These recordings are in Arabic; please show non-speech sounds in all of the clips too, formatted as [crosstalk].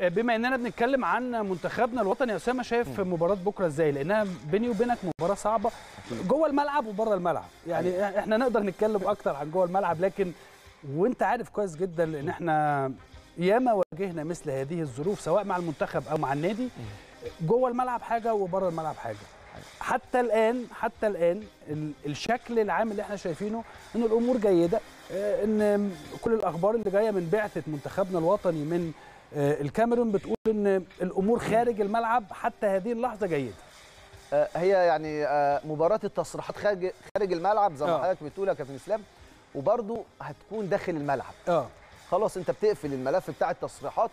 بما اننا بنتكلم عن منتخبنا الوطني يا أسامة شايف مباراة بكرة إزاي؟ لأنها بيني وبينك مباراة صعبة. جوه الملعب وبره الملعب. يعني إحنا نقدر نتكلم أكتر عن جوه الملعب لكن وأنت عارف كويس جدا لأن إحنا ياما واجهنا مثل هذه الظروف سواء مع المنتخب أو مع النادي. جوه الملعب حاجة وبره الملعب حاجة. حتى الآن حتى الآن ال- الشكل العام اللي إحنا شايفينه ان الأمور جيدة. آه، إن كل الأخبار اللي جاية من بعثة منتخبنا الوطني من آه، الكاميرون بتقول إن الأمور خارج الملعب حتى هذه اللحظة جيدة. آه، هي يعني مباراة التصريحات خارج خارج الملعب زي ما. حضرتك بتقول يا كابتن إسلام وبرده هتكون داخل الملعب. آه. خلاص أنت بتقفل الملف بتاع التصريحات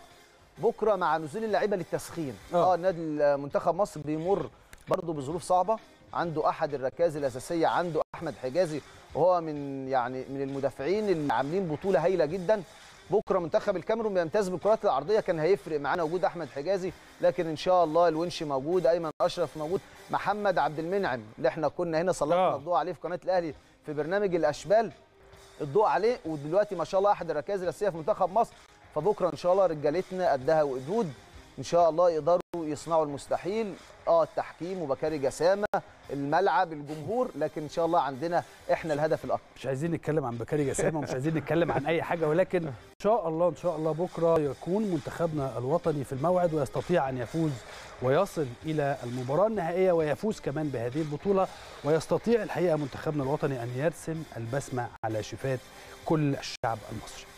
بكرة مع نزول اللعيبة للتسخين. آه. نادي منتخب مصر بيمر برضه بظروف صعبة. عنده أحد الركائز الأساسية عنده أحمد حجازي وهو من يعني من المدافعين اللي عاملين بطولة هايلة جدا. بكرة منتخب الكاميرون بيمتاز بالكرات العرضية كان هيفرق معانا وجود أحمد حجازي لكن إن شاء الله الونش موجود أيمن أشرف موجود محمد عبد المنعم اللي إحنا كنا هنا سلطنا آه. الضوء عليه في قناة الأهلي في برنامج الأشبال. الضوء عليه ودلوقتي ما شاء الله أحد الركائز الأساسية في منتخب مصر. فبكرة إن شاء الله رجالتنا قدها وقدود إن شاء الله يقدروا يصنعوا المستحيل. آه التحكيم وبكاري جسامة الملعب الجمهور لكن إن شاء الله عندنا إحنا الهدف الأكبر. مش عايزين نتكلم عن بكاري جسامة ومش عايزين نتكلم عن أي حاجة ولكن [laughs] إن شاء الله إن شاء الله بكرة يكون منتخبنا الوطني في الموعد ويستطيع أن يفوز ويصل إلى المباراة النهائية ويفوز كمان بهذه البطولة ويستطيع الحقيقة منتخبنا الوطني أن يرسم البسمة على شفاة كل الشعب المصري.